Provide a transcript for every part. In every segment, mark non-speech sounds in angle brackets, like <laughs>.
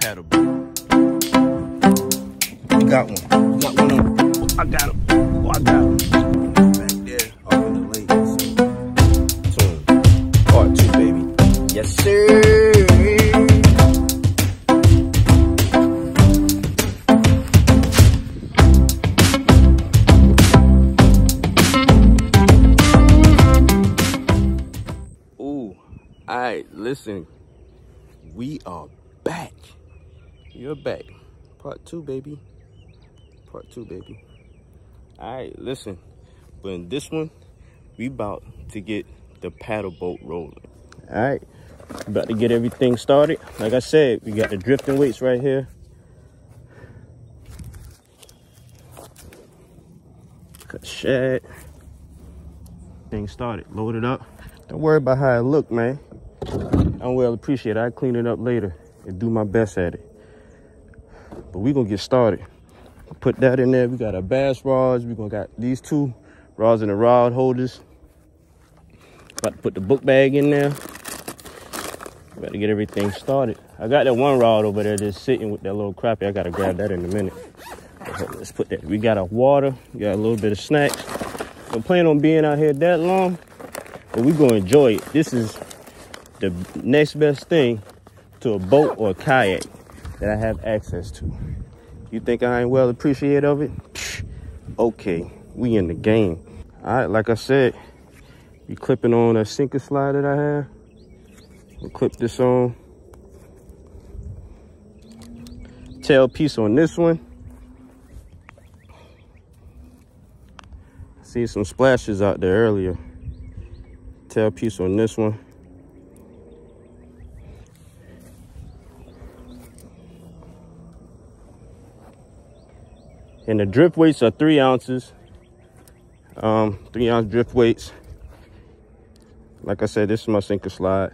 paddle got one. Got one on. I got him. Oh, I got him. Back there, off in the lake. So, tune. Part two, baby. Yes, sir. Ooh, all right, listen. We are. You're back. Part two, baby. Part two, baby. All right, listen. But in this one, we about to get the paddle boat rolling. All right, about to get everything started. Like I said, we got the drifting weights right here. Cut shad. Thing started. Load it up. Don't worry about how it look, man. I well appreciate it. I clean it up later and do my best at it. But we gonna get started. Put that in there. We got our bass rods. We gonna got these two rods and the rod holders. About to put the book bag in there. Got to get everything started. I got that one rod over there just sitting with that little crappie. I gotta grab that in a minute. Let's put that. We got our water. We got a little bit of snacks. Don't plan on being out here that long, but we gonna enjoy it. This is the next best thing to a boat or a kayak that I have access to. You think I ain't well appreciative of it? Okay, we in the game. All right, like I said, we clipping on a sinker slide that I have. We'll clip this on. Tail piece on this one. See some splashes out there earlier. Tail piece on this one. And the drift weights are three ounces. Um, three ounce drift weights. Like I said, this is my sinker slide.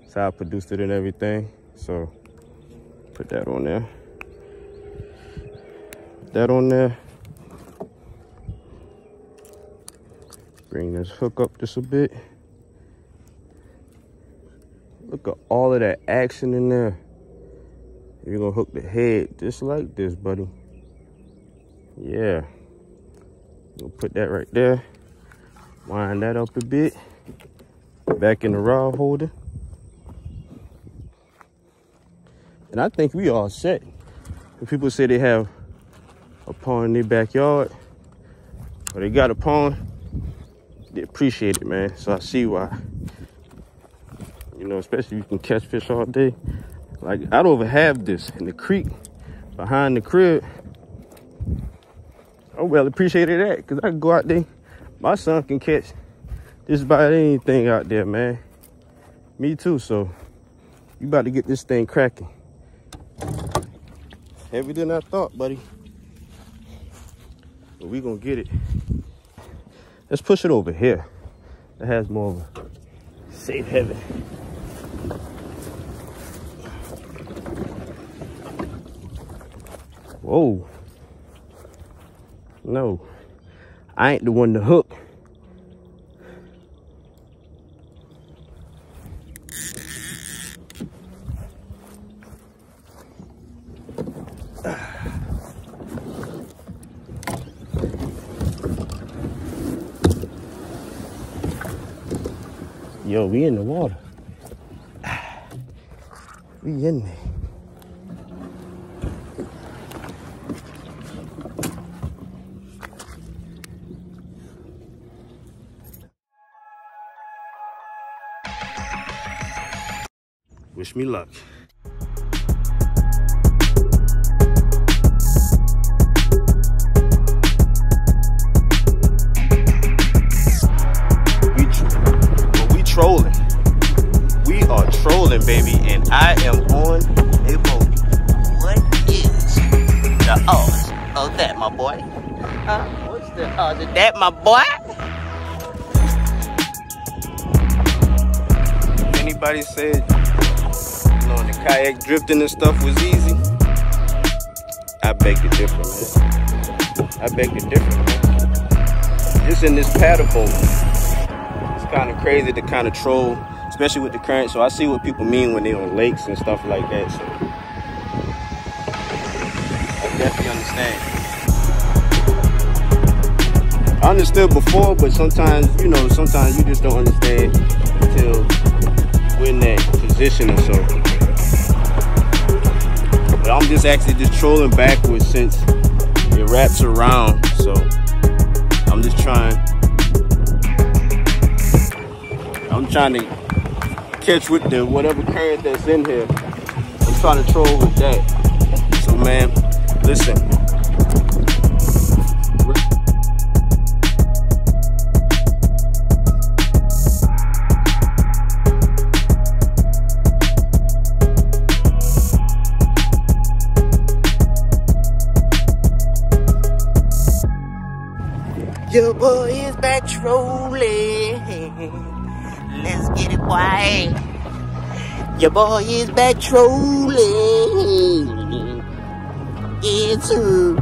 That's how I produced it and everything. So put that on there. Put that on there. Bring this hook up just a bit. Look at all of that action in there. You're gonna hook the head just like this, buddy. Yeah. We'll put that right there. Wind that up a bit. Back in the rod holder. And I think we all set. People say they have a pond in their backyard, or they got a pond, they appreciate it, man. So I see why. You know, especially if you can catch fish all day. Like, I don't even have this in the creek behind the crib. Oh, eh? I well appreciated that because I can go out there. My son can catch just about anything out there, man. Me too, so you about to get this thing cracking. Heavier than I thought, buddy. But we gonna get it. Let's push it over here. It has more of a safe heaven. Whoa. No, I ain't the one to hook. Yo, we in the water. <sighs> We in there. Wish me luck. We, tr- we trolling. We are trolling, baby, and I am on a boat. What is the odds of that, my boy? Huh? What's the odds of that, my boy? Anybody said you know, the kayak drifting and stuff was easy, I beg to differ, man. I beg to differ, man. Just in this paddle boat, it's kind of crazy to kind of troll, especially with the current. So I see what people mean when they're on lakes and stuff like that. So I definitely understand. I understood before, but sometimes, you know, sometimes you just don't understand until we're in that position or so. But I'm just actually just trolling backwards since it wraps around. So I'm just trying. I'm trying to catch with the whatever current that's in here. I'm trying to troll with that. So man, listen. Your boy is back trolling. Let's get it, boy. Your boy is back trolling. It's her.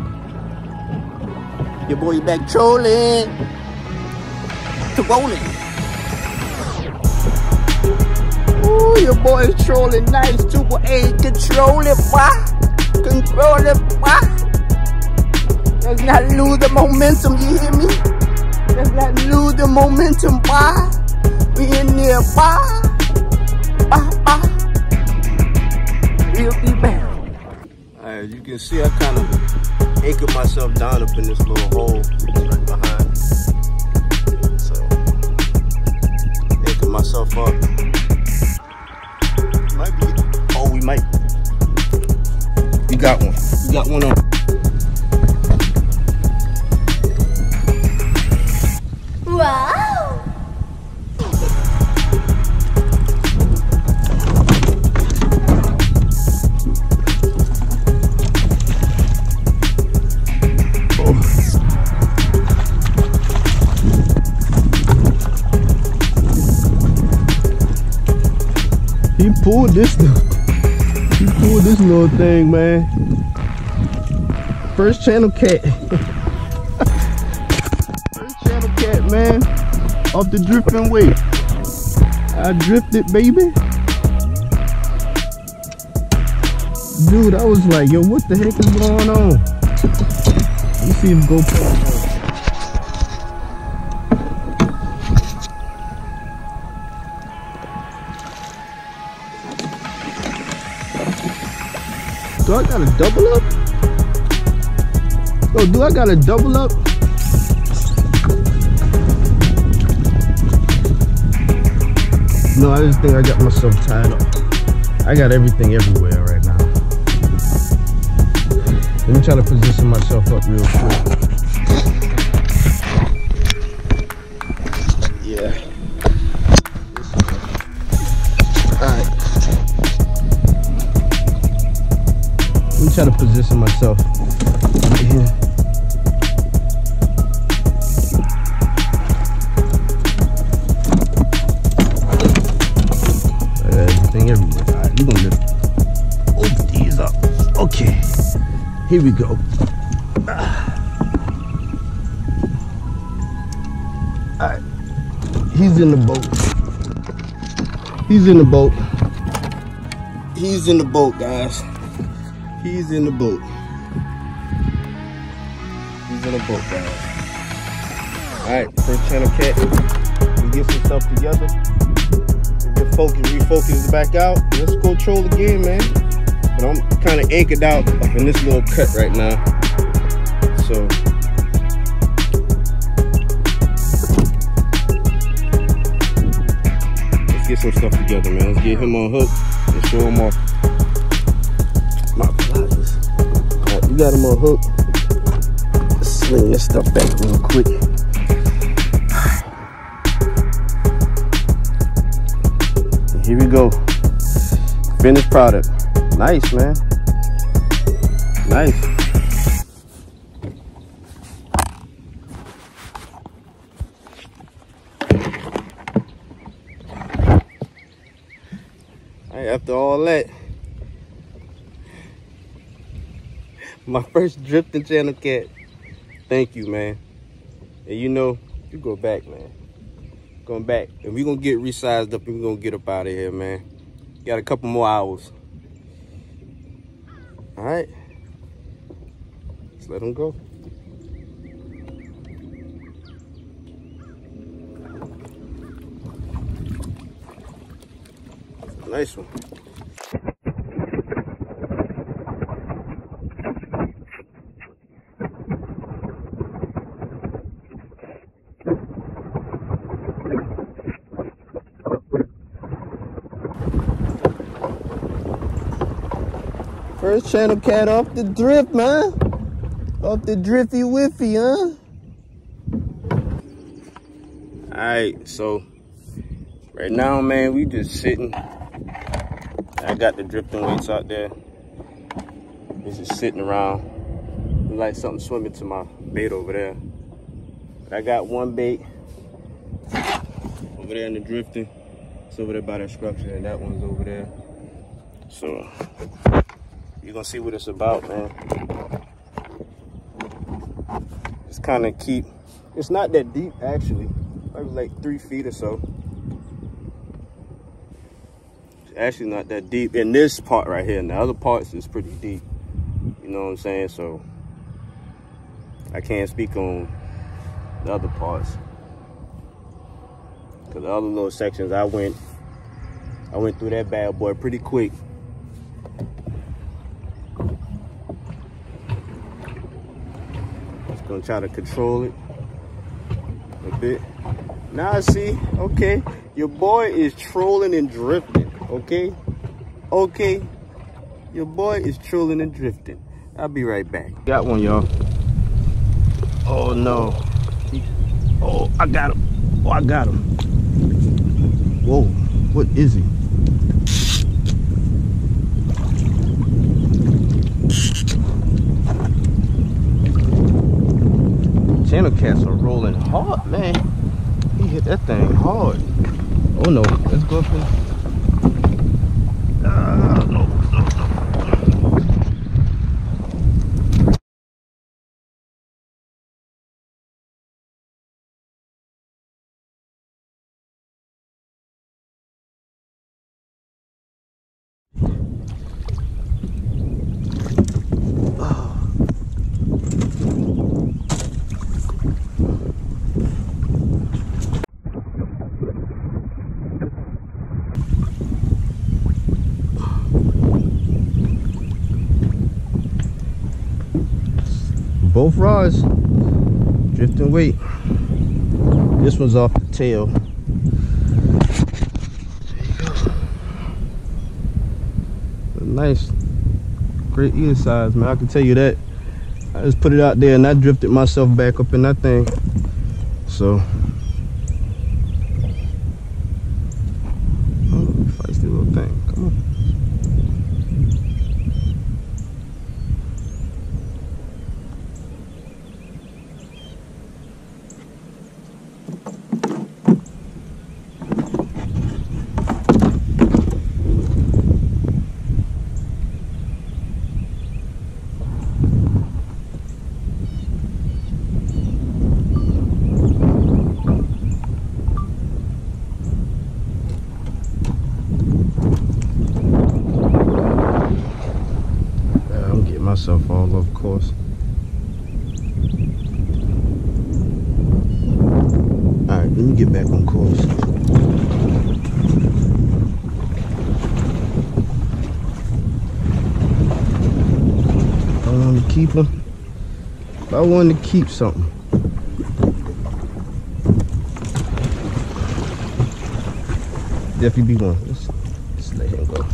Your boy back trolling. Trolling. Ooh, your boy is trolling nice. Super control it, boy. Control it, boy. Let's not lose the momentum, you hear me? Let's not lose the momentum, boy. We in there, boy. Bye, bye. We'll be back. As you can see, I kind of anchored myself down up in this little hole right behind. So, anchored myself up. Might be. Oh, we might. You got one. You got one on. Wow! He pulled this. He pulled this little thing, man. First channel cat. <laughs> Man. Off the drifting weight. I drifted, baby. Dude, I was like, yo, what the heck is going on? Let me see if GoPro. Do I gotta double up? Yo, do I gotta double up? No, I just think I got myself tied up. I got everything everywhere right now. Let me try to position myself up real quick. Yeah. Alright. Let me try to position myself here. Here we go. Alright. He's in the boat. He's in the boat. He's in the boat, guys. He's in the boat. He's in the boat, guys. Alright, first channel cat. We get some stuff together. Get focus, refocus back out. Let's go troll again, man. But I'm kind of anchored out up in this little cut right now. So let's get some stuff together, man. Let's get him on hook and show him off. My you got him on hook. Let's sling this stuff back real quick. Here we go. Finished product. Nice, man. Nice. After all that, my first drifting channel cat. Thank you, man. And you know, you go back, man. Going back. And we're gonna get resized up and we're gonna get up out of here, man. Got a couple more hours. Alright. Just let them go. Nice one. First channel cat off the drift, man. Off the drifty whiffy, huh? Alright, so right now, man, we just sitting. I got the drifting weights out there. We just sitting around. Like something swimming to my bait over there. But I got one bait over there in the drifting. It's over there by that structure, and that one's over there. So you're gonna see what it's about, man. Just kind of keep. It's not that deep, actually. Maybe like three feet or so. It's actually not that deep in this part right here. And the other parts is pretty deep. You know what I'm saying? So I can't speak on the other parts. Cause the other little sections I went I went through that bad boy pretty quick. Gonna try to control it a bit. Now see, okay, your boy is trolling and drifting, okay? Okay, your boy is trolling and drifting. I'll be right back. Got one, y'all. Oh no. Oh, I got him. Oh, I got him. Whoa, what is he? Channel cats are rolling hard, man. He hit that thing hard. Oh no, let's go up there. Both rods, drifting weight. This one's off the tail. There you go. Nice, great eater size, man. I can tell you that. I just put it out there and I drifted myself back up in that thing. So, oh, feisty little thing. Come on. Yeah, I'm getting myself all of course. Alright, let me get back on course. I want to keep them. If I wanted to keep something. Definitely be one. Let's let him go.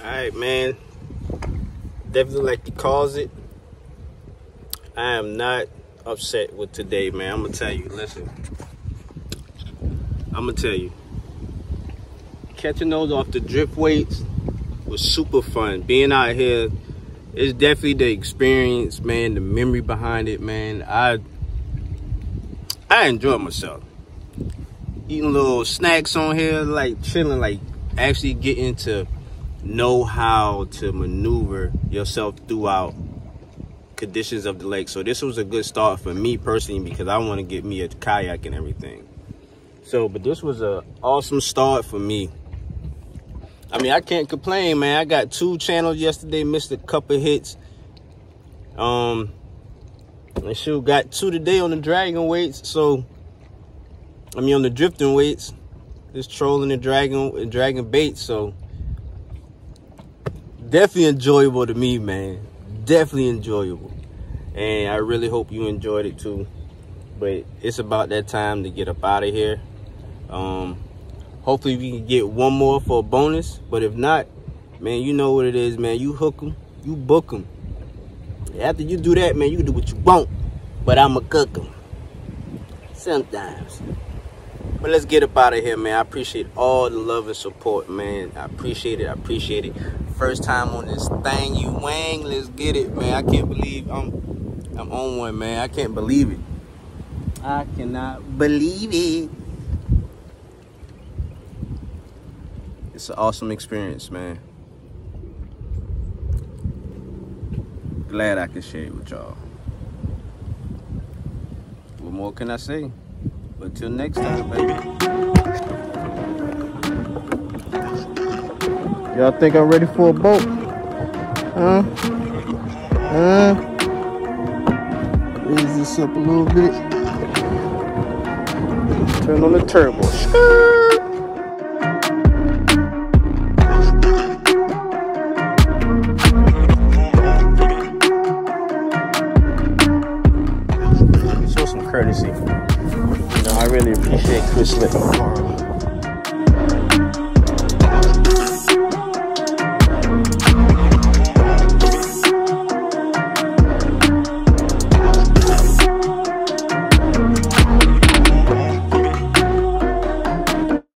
All right, man. Definitely like to cause it. I am not upset with today, man. I'm gonna tell you. Listen, I'm gonna tell you. Catching those off the drift weights was super fun. Being out here, it's definitely the experience, man, the memory behind it, man. I I enjoyed myself. Eating little snacks on here, like chilling, like actually getting to know how to maneuver yourself throughout conditions of the lake. So this was a good start for me personally because I want to get me a kayak and everything. So, but this was a awesome start for me. I mean, I can't complain, man. I got two channels yesterday, missed a couple hits. Um, and shoot, got two today on the dragon weights. So, I mean, on the drifting weights, just trolling the dragon, and dragon bait. So, definitely enjoyable to me, man. Definitely enjoyable. And I really hope you enjoyed it too. But it's about that time to get up out of here. Um, hopefully we can get one more for a bonus. But if not, man, you know what it is, man. You hook them, you book them. After you do that, man, you do what you want. But I'ma cook them. Sometimes. But let's get up out of here, man. I appreciate all the love and support, man. I appreciate it. I appreciate it. First time on this thing, you wang. Let's get it, man. I can't believe I'm I'm on one, man. I can't believe it. I cannot believe it. It's an awesome experience, man. Glad I could share it with y'all. What more can I say? But till next time, baby. Y'all think I'm ready for a boat? Huh? Huh? Raise this up a little bit. Turn on the turbo. Show some courtesy. You know, I really appreciate Chris Litton.